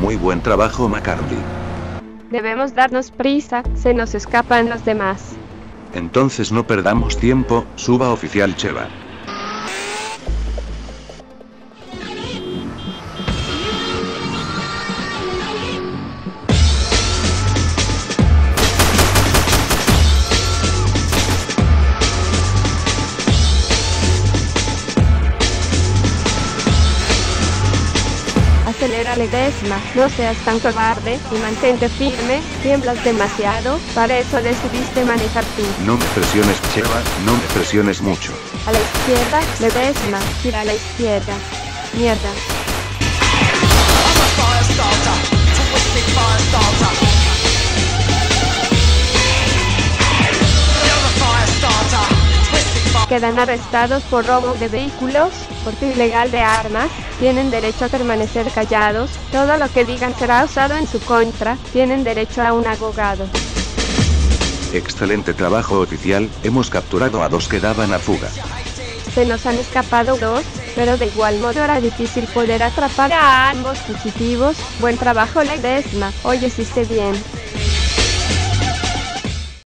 Muy buen trabajo McCarthy. Debemos darnos prisa, se nos escapan los demás. Entonces no perdamos tiempo, suba oficial Cheva. Acelérale Desma, no seas tan cobarde y mantente firme, tiemblas demasiado, para eso decidiste manejar tú. No me presiones Cheva, no me presiones mucho. A la izquierda, Ledesma, gira a la izquierda. Mierda. Quedan arrestados por robo de vehículos, porte ilegal de armas, tienen derecho a permanecer callados, todo lo que digan será usado en su contra, tienen derecho a un abogado. Excelente trabajo oficial, hemos capturado a dos que daban a fuga. Se nos han escapado dos, pero de igual modo era difícil poder atrapar a ambos fugitivos. Buen trabajo Ledesma, hoy hiciste bien.